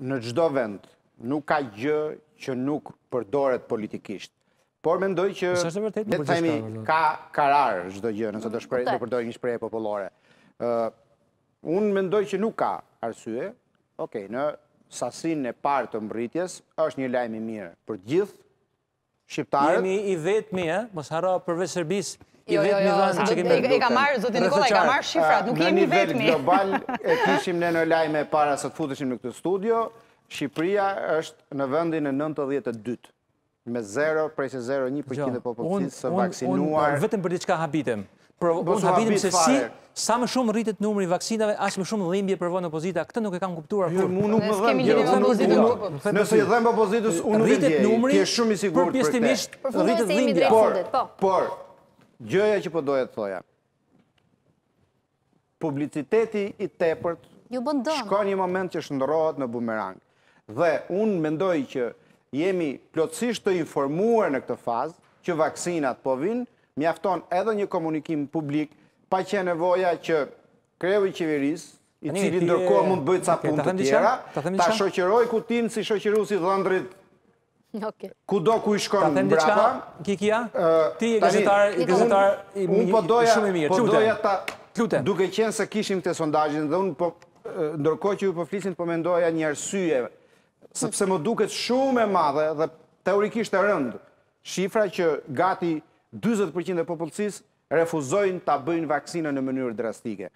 në çdo vend nuk ka gjë që nuk përdoret politikisht. Por mendoj që le të themi, ka karar çdo gjë nëse do shpreh do përdor një shprehje popullore. ë Unë mendoj që nuk ka arsye. Okej, në sasinë e parë të mbërritjes është një lajm i mirë për gjithë Shqiptarët. Jemi i vetmi, ë, mos harro përveç Serbisë, i Jo, jo, vetmi, jo, vend se që do kemi. të e ka marrë zoti Nikolla, e ka marrë shifrat, nuk jemi i Në nivel vetmi. global e kishim në lajme para se të futeshim në këtë studio, Shqipëria është në vendin e nëntëdhjetë e dytë me zero, presje zero një për qind të Dëgjoj, unë, popullsisë së unë, unë, vaksinuar. vetëm për diçka habitem. Por unë habitem se si sa më shumë rritet numri i vaksinave, aq më shumë dhimbje përjeton opozita. Këtë nuk e kam kuptuar kurrë. Mua nuk më dhëmb. Mua nuk më dhëmb. Nëse i dhëmb opozitës, unë nuk e ndjej. Rritet numri. Ti je shumë i sigurt për këtë. Por rritet dhimbja. Por, por, gjëja që po doja të thoja. Publiciteti i tepërt ka një moment që shndërrohet në bumerang. Dhe unë mendoj që jemi plotësisht të informuar në këtë fazë, që vaksinat po vijnë, mjafton edhe një komunikim publik, pa qenë nevoja që kreu i qeverisë, i cili ndërkohë mund të bëjë ca punë të tjera, ta shoqërojë kutinë si shoqërues i dhëndrit Kudo ku i shkon mbrapa... Kikia, ti je gazetar, je gazetar, po shumë i mirë. Po doja ta... Klute. Duke qenë se kishim këtë sondazhin dhe unë po... Ndërkohë që ju po flisnit po mendoja një arsye, sepse më duket shumë e madhe dhe teorikisht e rëndë, shifra që gati 40% e popullsisë refuzojnë ta bëjnë vaksinën në mënyrë drastike.